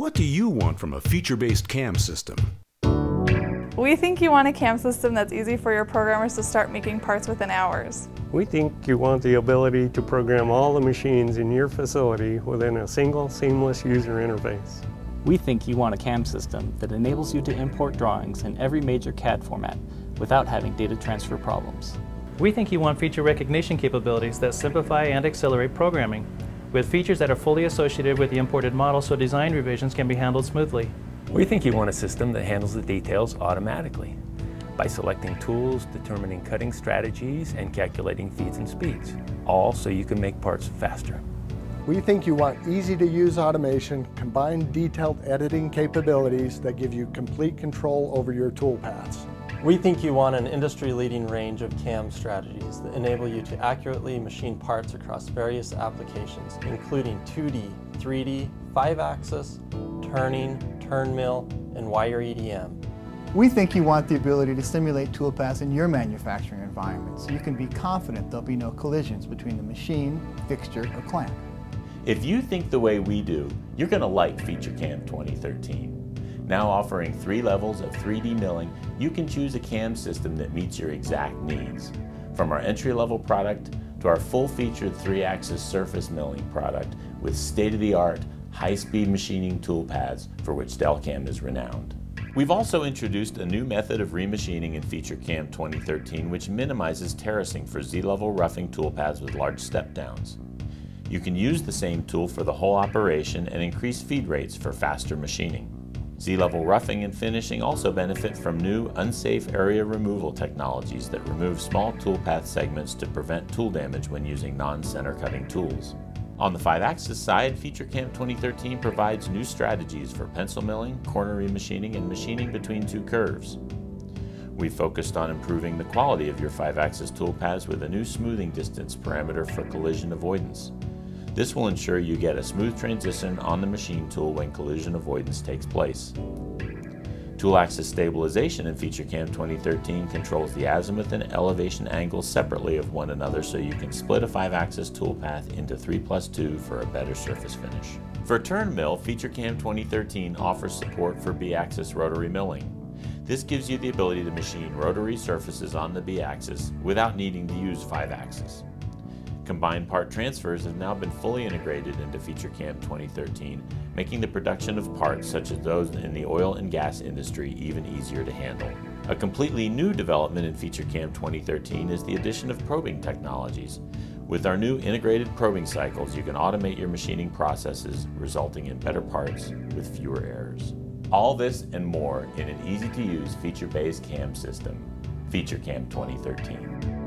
What do you want from a feature-based CAM system? We think you want a CAM system that's easy for your programmers to start making parts within hours. We think you want the ability to program all the machines in your facility within a single seamless user interface. We think you want a CAM system that enables you to import drawings in every major CAD format without having data transfer problems. We think you want feature recognition capabilities that simplify and accelerate programming, with features that are fully associated with the imported model so design revisions can be handled smoothly. We think you want a system that handles the details automatically by selecting tools, determining cutting strategies, and calculating feeds and speeds, all so you can make parts faster. We think you want easy to use automation, combined detailed editing capabilities that give you complete control over your toolpaths. We think you want an industry-leading range of CAM strategies that enable you to accurately machine parts across various applications, including 2D, 3D, 5-axis, turning, turn mill, and wire EDM. We think you want the ability to simulate toolpaths in your manufacturing environment so you can be confident there'll be no collisions between the machine, fixture, or clamp. If you think the way we do, you're going to like FeatureCAM 2013. Now offering three levels of 3D milling, you can choose a CAM system that meets your exact needs. From our entry-level product to our full-featured three-axis surface milling product with state-of-the-art, high-speed machining toolpaths for which Delcam is renowned. We've also introduced a new method of remachining in FeatureCAM 2013 which minimizes terracing for Z-level roughing toolpaths with large step-downs. You can use the same tool for the whole operation and increase feed rates for faster machining. Z-level roughing and finishing also benefit from new unsafe area removal technologies that remove small toolpath segments to prevent tool damage when using non-center cutting tools. On the 5-axis side, FeatureCAM 2013 provides new strategies for pencil milling, corner remachining, and machining between two curves. We've focused on improving the quality of your 5-axis toolpaths with a new smoothing distance parameter for collision avoidance. This will ensure you get a smooth transition on the machine tool when collision avoidance takes place. Tool axis stabilization in FeatureCAM 2013 controls the azimuth and elevation angles separately of one another so you can split a 5-axis toolpath into 3 plus 2 for a better surface finish. For turn mill, FeatureCAM 2013 offers support for B-axis rotary milling. This gives you the ability to machine rotary surfaces on the B-axis without needing to use 5-axis. Combined part transfers have now been fully integrated into FeatureCAM 2013, making the production of parts such as those in the oil and gas industry even easier to handle. A completely new development in FeatureCAM 2013 is the addition of probing technologies. With our new integrated probing cycles, you can automate your machining processes, resulting in better parts with fewer errors. All this and more in an easy-to-use feature-based CAM system, FeatureCAM 2013.